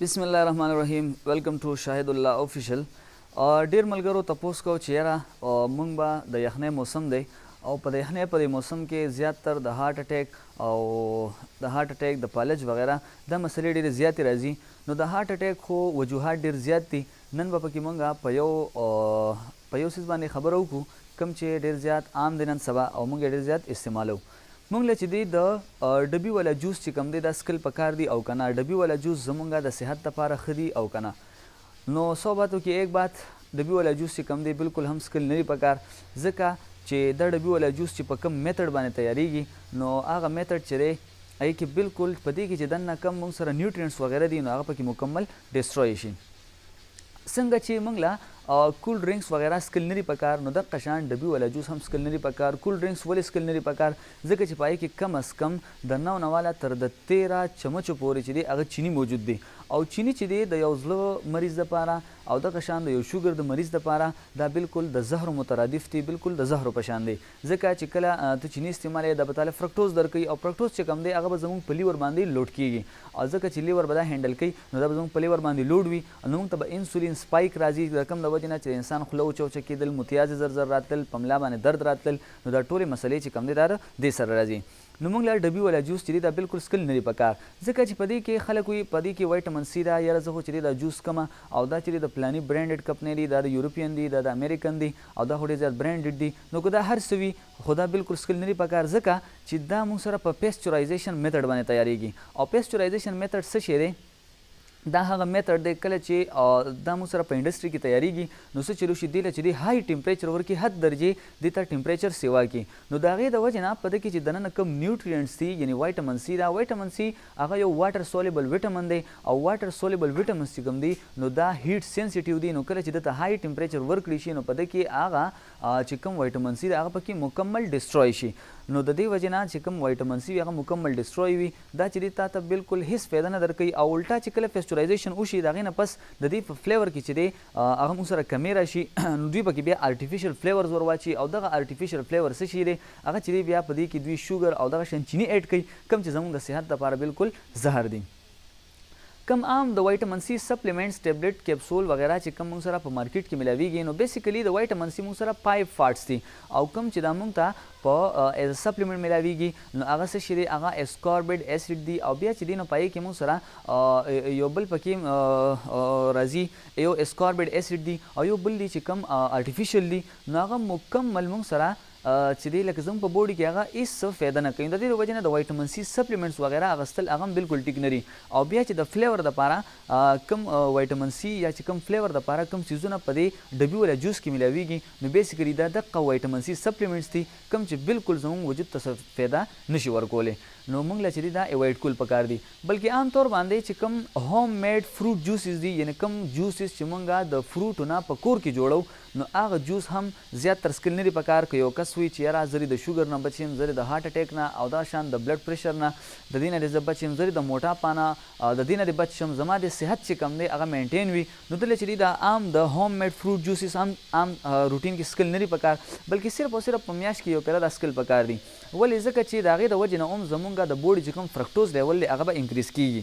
بسم الله الرحمن الرحیم ویلکم ټو شاهد الله افیشل ډیر ملګرو تپوس کو چې یاره مونږ به د یخنۍ موسم دی او په د یخنۍ په دې موسم کې زیات تر د هارت اټیک او د هارت اټیک د پالج وغیره دا مسلې ډېرې زیاتې راځي نو د هارت اټیک خو وجوهات ډېر زیات دي نن به پکې مونږ په یو په یو سیس باندې خبره وکړو کوم چې ډېر زیات عام دی نن سبا او مونږ ډېر زیات استعمالو مونږ له چې دې د ډبي ولا جوس چې کوم دې دا سکل په کار دي او که نه ډبي ولا جوس زمونږ د صحت د پاره ښه دي او که نه نو سو باتو کې ايک بات ډبي ولا جوس چې کوم دې بلکل هم سکل نه دي په کار ځکه چې دا ډبي ولا جوس چې په کوم ميتډ باندې تياريږي نو هغه ميتډ چې دې هغه کې بلکل په دې کې چې دننه کوم مونږ سره نيوټرينټس وغيره دي نو هغه په کې مکمل ډيستروي شي. څنګه چی موږ له کول ډرینکس وغیره سکل ندی پکار نو دقه شان ډبی ولا جوس هم سکل ندی پکار کول ډرینکس ولی سکل ندی پکار ځکه چی پای کی کم از کم د نو نواله تر د تیره چمچو پوری چی دی هغه چینی موجود دی او چینی چی دی د یو زړه مریض د پاره او دقه شان د یو شوګر د مریض د پاره دا بلکل د زهرو مترادف دی بلکل د زهرو په شان دی. ځکه چې کله ته چینی استعمالوې دا به تاله فرکټوز درکوي او فرکټوز چې کوم دی هغه به زموږ په لیور باندی لوډ کیږي او ځکه چې لیور به دا هینډل کوي نو دا به زموږ په لیور باندی لوډ وي نو موږ ته به انسولین سپایک راځي د کوم د وجې نه چې د انسان خوله وچوچه کیدل متیازې زر زر راتلل په ملا باندې درد راتلل نو دا ټولې مسلې چې کوم دی دا د دې سره راځي. نو موږ له ډبی ولا جوس چی دی دا بلکل سکل ندی پکار ځکه چی پدی کی خلک وی پدی کی وایټمن سی ده یاره زه خو چی دی دا جوس څکم او دا چی دی د پلانی برانډډ کپنی دی دا د یورپین دی دا د امریکن دی او دا خو ډیر زیات برانډډ دی نو که دا هر څه وی خو دا بلکل سکل ندی پکار ځکه چی دا موږ سره په پیسچورایزیشن میتډ باندی تیاریږی او پیسچورایزیشن میتډ څه شی دی دا هغه میتود دی کله چی دا موږ سره په انډسټری کی تیاریږی نو څه چل وشی دی له چی دی های ټمپریچر ورکی حد درجی دی تر ټمپریچر سیوا کی نو د هغی د وجی نه په ده کی چی دننه کوم نیوټرینټس دی یعنی وایټمن سی دا وایټمن سی هغه یو واټر سولیبل ویټمن دی او واټر سولیبل ویټمنس چی کوم دی نو دا هیټ سینسیټیو دی نو کله چی ده ته های ټمپریچر ورکړی شی نو په ده کی هغه چی کوم وایټمن سی دی هغه پکی مکمل ډیسټروی شی نو ددی وجی نه چی کوم وایټمن سی وی هغه مکمل ډیسټروی وی. دا چې دی تاته بلکل هیڅ فایده نه درکوي او الټا چې کله فیسچورایزیشن وشي د هغې نه پس د دې په فلیور کې چې دی هغه موږ سره کمی راشي نو دوی پکې بیا ارټیفیشل فلیورز ور واچوي او دغه ارټیفیشل فلیور څه شی دی هغه چې دی بیا په دې کې دوی شوګر او دغه شیان چیني ایډ کوي کوم چې زموږ د صحت لپاره بلکل زهر دي. کوم عام د وایټامن سي سپلیمنټس، ټیبلیټ، کیپسول وغیره چې کوم موږ سره په مارکیټ کې ملاویږي نو بیسیکلي د وایټامن سي موږ سره پایپ فارټس دي او کوم چې دا موږ ته په ایز ا سپلیمنټ ملاویږي نو هغه څه شي دي هغه اسکاربیډ اسیډ دي او بیا چې دي نو په هغې کې موږ سره یو بل پکې راځي یو اسکاربیډ اسیډ دي او یو بل دي چې کوم ارټیفیشل دي نو هغه مکمل موږ سره چې دی لکه زموږ په بوډي کې هغه هیڅ څه فایده نه کوي نو ددې د وجې نه د وایټمن سي سپلیمنټس وغیره اغستل هغه هم بلکل ټیک نه دي او بیا چې د فلیور د پاره کوم وایټمن سي یا چې کوم فلیور د پاره کوم څیزونه په دې ډبي ولا جوس کې ملاویږي نو بیسیکلي دا دقه وایټمن سي سپلیمنټس دي کوم چې بلکل زموږ وجود ته څه فایده نه شي ورکولې نو موږ له چې دي دا اوایډ کول پکار دي بلکې عام طور باندې چې کوم هوم میډ فروټ جوسز دي یعنې کوم جوسز چې موږ د فروټو نه په کور کې جوړو نو هغه جوس هم زیات ترسکل ندی پکار که یو کس وی چی یاره زه دی د شوګر نه بچ یم زه دی د هارټ اټیک نه او دغه شان د بلډ پریشر نه ددی نه دی زه بچ یم زه دی د موټا پا نه ددی نه دی بچ شم زما دی صحت چی کوم دی هغه مینټین وی نو دله چی دی دا عام د هوم میډ فروټ جوسیس هم عام روټین کی سکل ندی پکار بلکی صرف او صرف په میاشت کی یو پیله دا سکل پکار دی ولی ځکه چی د هغی د وجی نه هم زمونږ د بوډی چی کوم فرکټوز لیول دی هغه به انکریز کیږی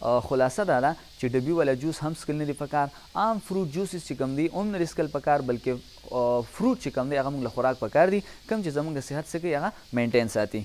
خلاصه دا ده چې ډبي والا جوس هم څکل نه دي پکار، عام فروټ جوسز چې کوم دي هم نه دي څکل پکار بلکې فروټ چې کوم دی هغه موږ له خوراک پکار دي کوم چې زموږ صحت څه کوي هغه مینټین ساتي.